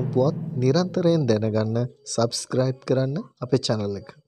පුවත් නිරන්තරයෙන් දැනගන්න සබස්ක්‍රයිබ් කරන්න අපේ channel එක.